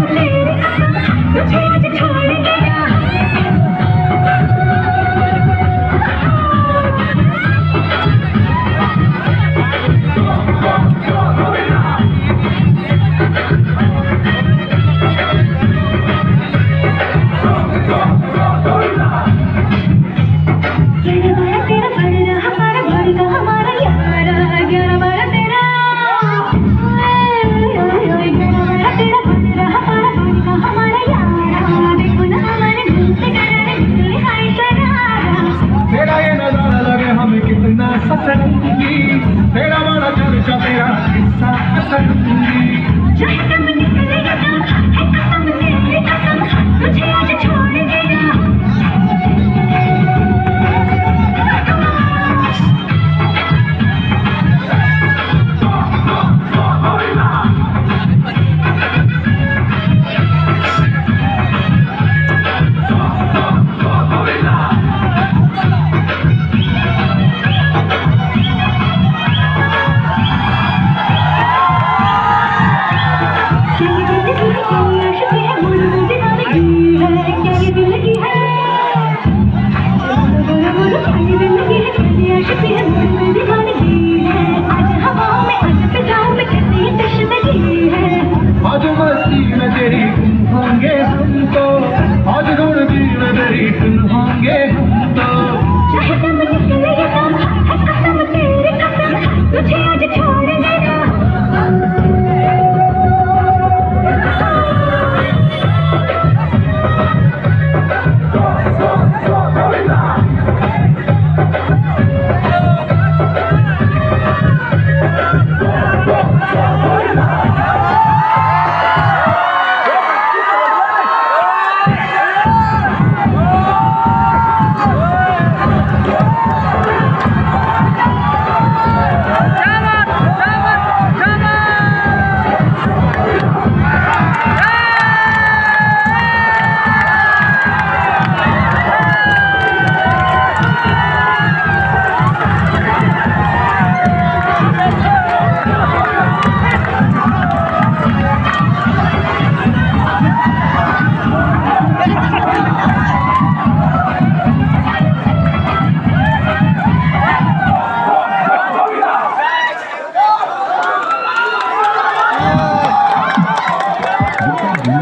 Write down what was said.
Amen. Just a